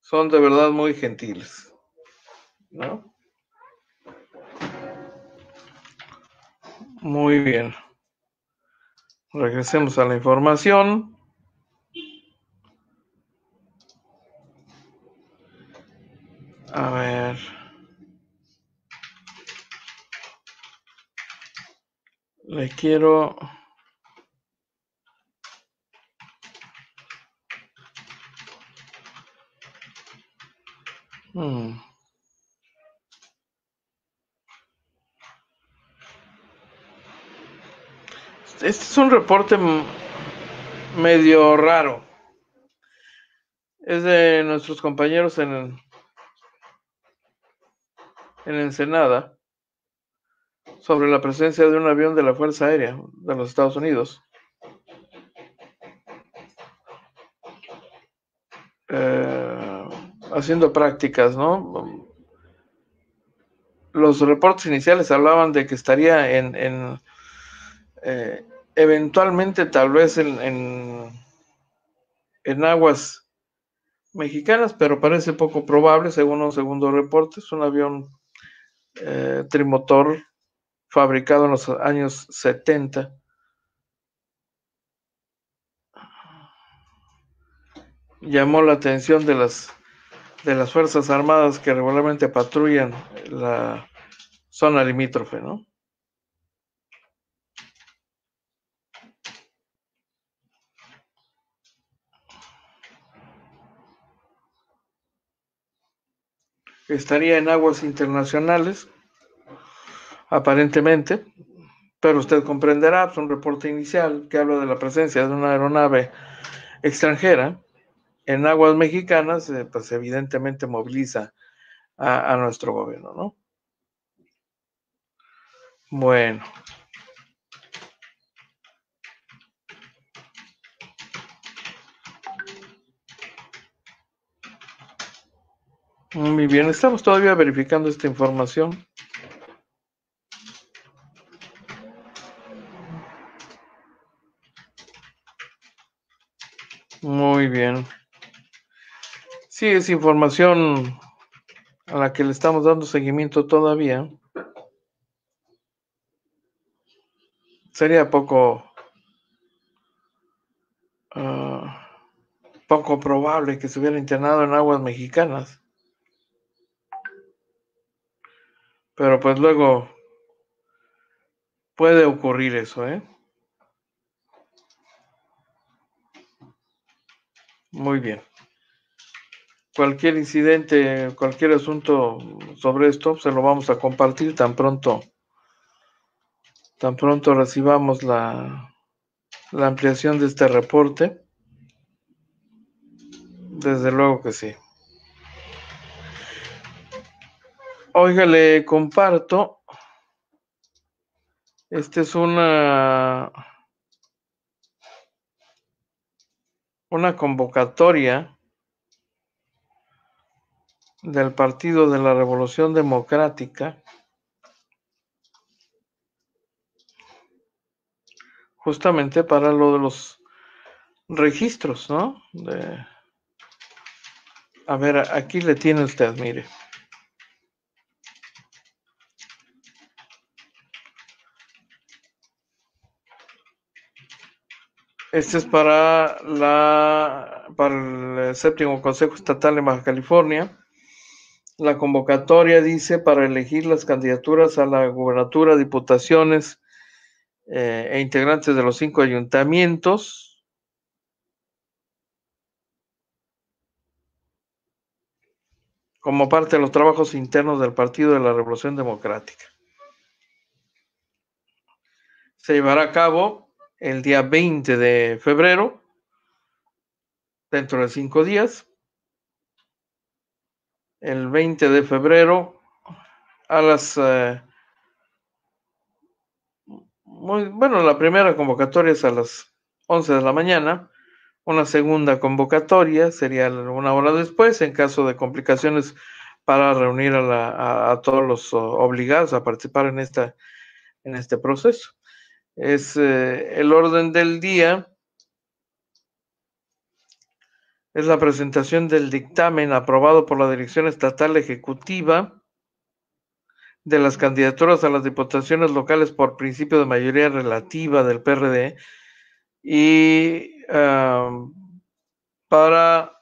Son de verdad muy gentiles. ¿No? Muy bien. Regresemos a la información. A ver. Le quiero... un reporte medio raro. Es de nuestros compañeros en, en Ensenada sobre la presencia de un avión de la Fuerza Aérea de los Estados Unidos. Eh, haciendo prácticas, ¿no? Los reportes iniciales hablaban de que estaría en, en eh, eventualmente tal vez en, en, aguas mexicanas, pero parece poco probable, según un segundo reporte. Es un avión eh, trimotor fabricado en los años 70. Llamó la atención de las, de las Fuerzas Armadas que regularmente patrullan la zona limítrofe, ¿no? Estaría en aguas internacionales, aparentemente, pero usted comprenderá, es pues, un reporte inicial que habla de la presencia de una aeronave extranjera en aguas mexicanas, eh, pues evidentemente moviliza a, a nuestro gobierno, ¿no? Bueno. Muy bien, estamos todavía verificando esta información. Muy bien. Sí, es información a la que le estamos dando seguimiento todavía. Sería poco, ah, poco probable que se hubiera internado en aguas mexicanas. Pero pues luego puede ocurrir eso, ¿eh? Muy bien. Cualquier incidente, cualquier asunto sobre esto, se lo vamos a compartir tan pronto, tan pronto recibamos la, la ampliación de este reporte. Desde luego que sí. Oiga, le comparto. Esta es una una convocatoria del Partido de la Revolución Democrática justamente para lo de los registros, ¿no? De... A ver, aquí le tiene usted, mire. Este es para la para el séptimo Consejo Estatal de Baja California. La convocatoria dice para elegir las candidaturas a la gubernatura, diputaciones eh, e integrantes de los cinco ayuntamientos. como parte de los trabajos internos del Partido de la Revolución Democrática. Se llevará a cabo el día 20 de febrero, dentro de cinco días. El 20 de febrero a las... Eh, muy, bueno, la primera convocatoria es a las 11 de la mañana. Una segunda convocatoria sería una hora después, en caso de complicaciones, para reunir a, a todos los obligados a participar en, esta, en este proceso es eh, el orden del día. Es la presentación del dictamen aprobado por la Dirección Estatal Ejecutiva de las candidaturas a las diputaciones locales por principio de mayoría relativa del PRD y para,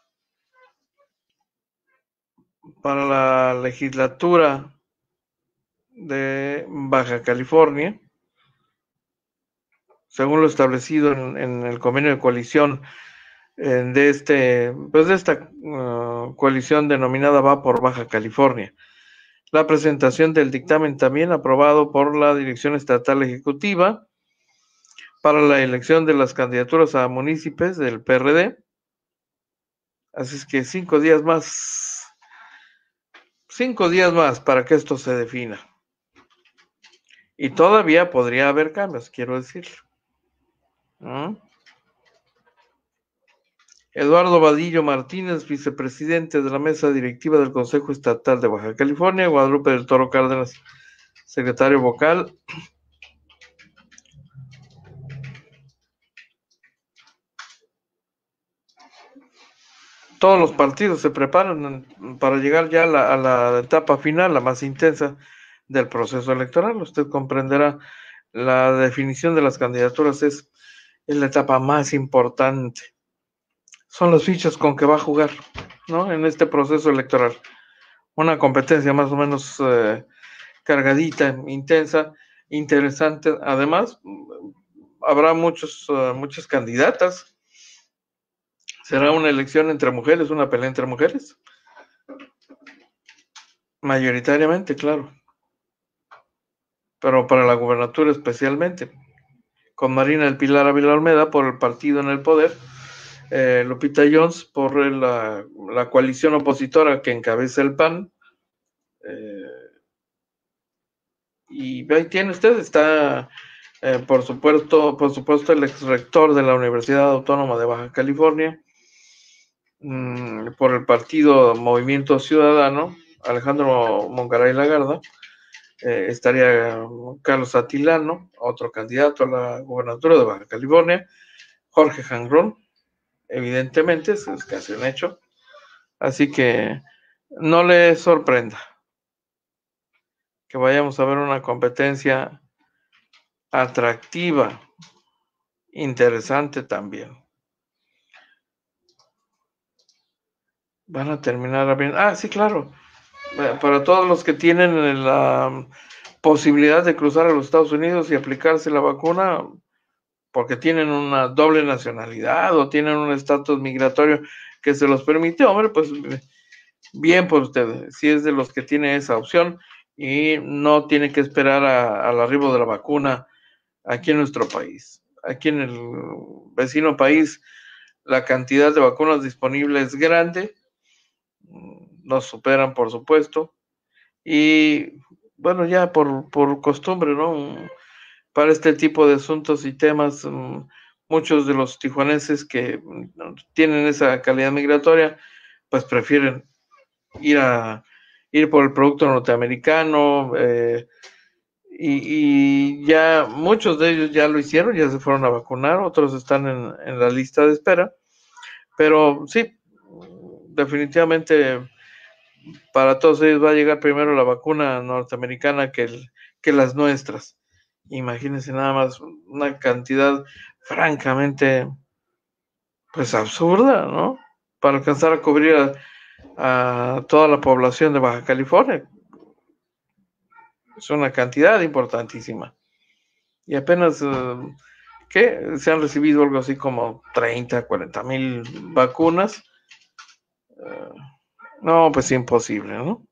para la legislatura de Baja California según lo establecido en, el convenio de coalición de este, pues de esta uh, coalición denominada Va por Baja California. La presentación del dictamen también aprobado por la Dirección Estatal Ejecutiva para la elección de las candidaturas a municipios del PRD. Así es que cinco días más, cinco días más para que esto se defina. Y todavía podría haber cambios, quiero decirlo. Eduardo Vadillo Martínez, vicepresidente de la mesa directiva del Consejo Estatal de Baja California, Guadalupe del Toro Cárdenas, secretario vocal. Todos los partidos se preparan para llegar ya a la, a la etapa final, la más intensa del proceso electoral. Usted comprenderá la definición de las candidaturas es es la etapa más importante. Son los fichas con que va a jugar, ¿no? En este proceso electoral. Una competencia más o menos eh, cargadita, intensa, interesante. Además, habrá muchos, eh, muchas candidatas. Será una elección entre mujeres, una pelea entre mujeres. Mayoritariamente, claro. Pero para la gubernatura especialmente con Marina del Pilar Ávila Olmeda por el partido en el poder, eh, Lupita Jones por la, coalición opositora que encabeza el PAN. Eh, y ahí tiene usted, está eh, por supuesto, por supuesto el ex rector de la Universidad Autónoma de Baja California, mm, por el partido Movimiento Ciudadano, Alejandro Mongaray Lagarda, eh, estaría Carlos Atilano, otro candidato a la gobernatura de Baja California, Jorge Jangrón, evidentemente, es casi un hecho. Así que no le sorprenda que vayamos a ver una competencia atractiva, interesante también. Van a terminar bien. Ah, sí, claro para todos los que tienen la posibilidad de cruzar a los Estados Unidos y aplicarse la vacuna porque tienen una doble nacionalidad o tienen un estatus migratorio que se los permite, hombre, pues bien por ustedes, si es de los que tiene esa opción y no tiene que esperar al arribo de la vacuna aquí en nuestro país. Aquí en el vecino país la cantidad de vacunas disponibles es grande, nos superan, por supuesto. Y bueno, ya por, costumbre, ¿no? Para este tipo de asuntos y temas, mm, muchos de los tijuanenses que mm, tienen esa calidad migratoria, pues prefieren ir a ir por el producto norteamericano, eh, y, ya muchos de ellos ya lo hicieron, ya se fueron a vacunar, otros están en, en la lista de espera, pero sí, definitivamente para todos ellos va a llegar primero la vacuna norteamericana que, que las nuestras. Imagínense nada más una cantidad francamente pues absurda, ¿no? Para alcanzar a cubrir a, toda la población de Baja California. Es una cantidad importantísima. Y apenas eh, que se han recibido algo así como 30, 40 mil vacunas. Eh, no, pues imposible, ¿no?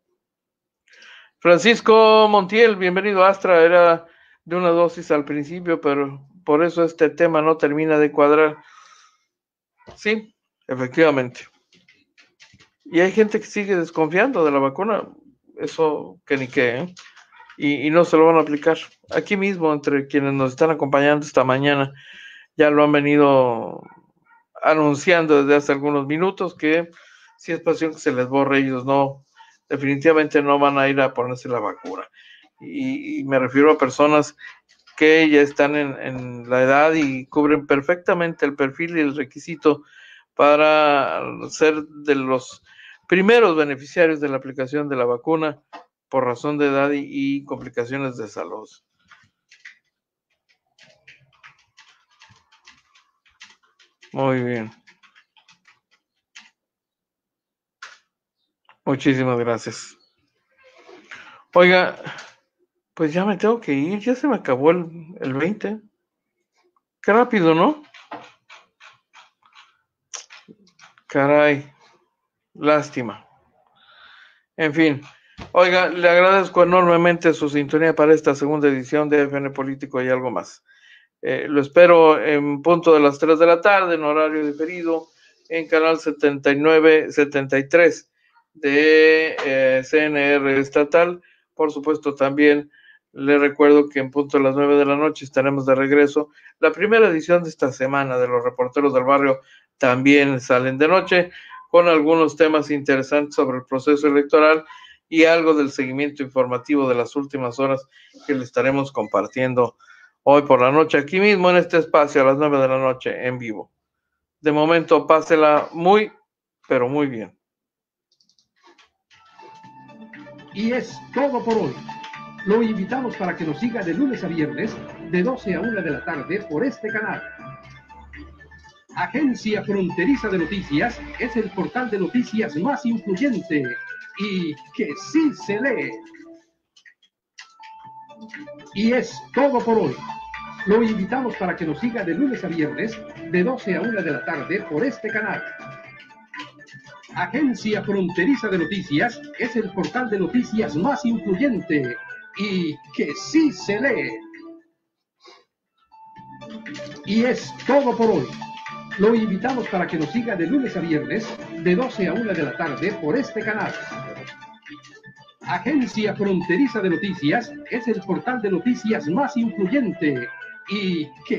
Francisco Montiel, bienvenido Astra. Era de una dosis al principio, pero por eso este tema no termina de cuadrar. Sí, efectivamente. Y hay gente que sigue desconfiando de la vacuna, eso que ni qué, ¿eh? y, y, no se lo van a aplicar. Aquí mismo, entre quienes nos están acompañando esta mañana, ya lo han venido anunciando desde hace algunos minutos que si es pasión que se les borre, ellos no, definitivamente no van a ir a ponerse la vacuna. Y, me refiero a personas que ya están en, la edad y cubren perfectamente el perfil y el requisito para ser de los primeros beneficiarios de la aplicación de la vacuna por razón de edad y complicaciones de salud. Muy bien. Muchísimas gracias. Oiga, pues ya me tengo que ir, ya se me acabó el, el 20. Qué rápido, ¿no? Caray, lástima. En fin, oiga, le agradezco enormemente su sintonía para esta segunda edición de FN Político y algo más. Eh, lo espero en punto de las 3 de la tarde, en horario diferido, en canal 79-73 de eh, CNR estatal. Por supuesto, también le recuerdo que en punto a las 9 de la noche estaremos de regreso. La primera edición de esta semana de los reporteros del barrio también salen de noche con algunos temas interesantes sobre el proceso electoral y algo del seguimiento informativo de las últimas horas que le estaremos compartiendo hoy por la noche aquí mismo en este espacio a las 9 de la noche en vivo. De momento, pásela muy, pero muy bien. Y es todo por hoy. Lo invitamos para que nos siga de lunes a viernes, de 12 a 1 de la tarde, por este canal. Agencia Fronteriza de Noticias es el portal de noticias más influyente y que sí se lee. Y es todo por hoy. Lo invitamos para que nos siga de lunes a viernes, de 12 a 1 de la tarde, por este canal. Agencia Fronteriza de Noticias es el portal de noticias más influyente y que sí se lee. Y es todo por hoy. Lo invitamos para que nos siga de lunes a viernes, de 12 a 1 de la tarde, por este canal. Agencia Fronteriza de Noticias es el portal de noticias más influyente y que